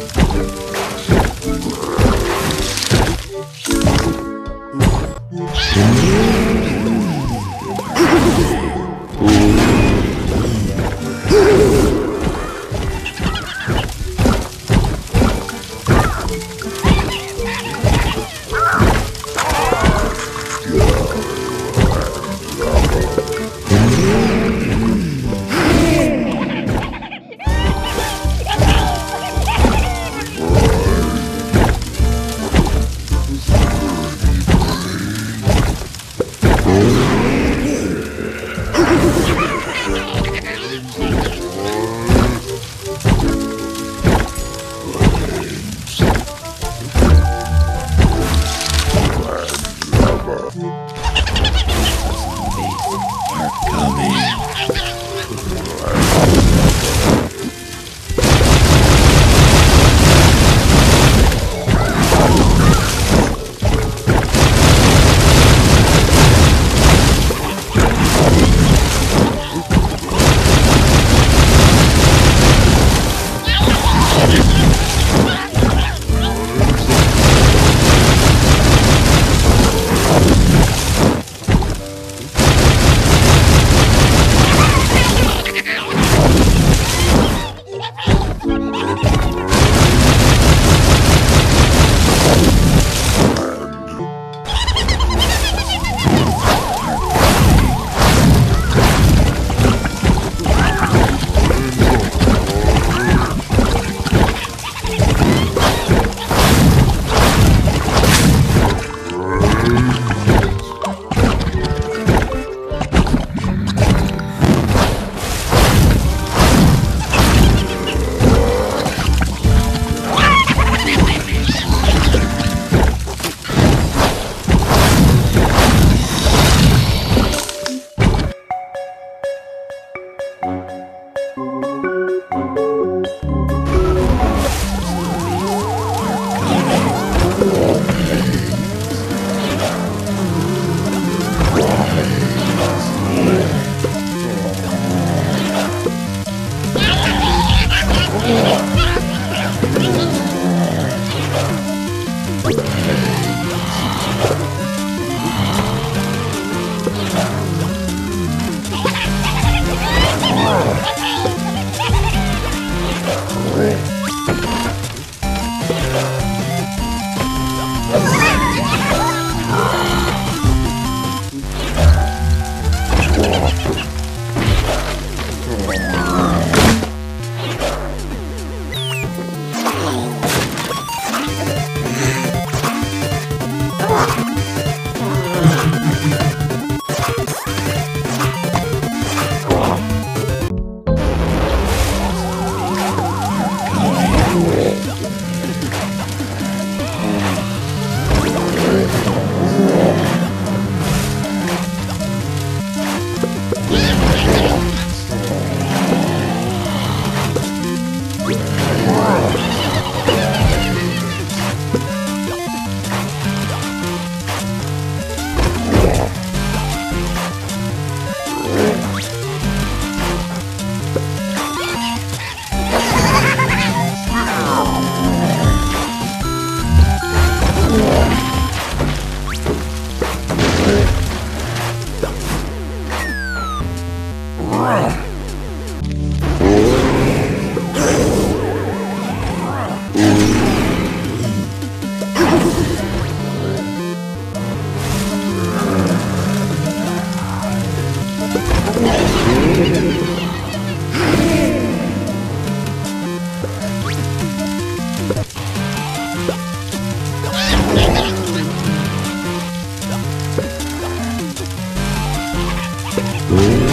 Thank you. Ooh.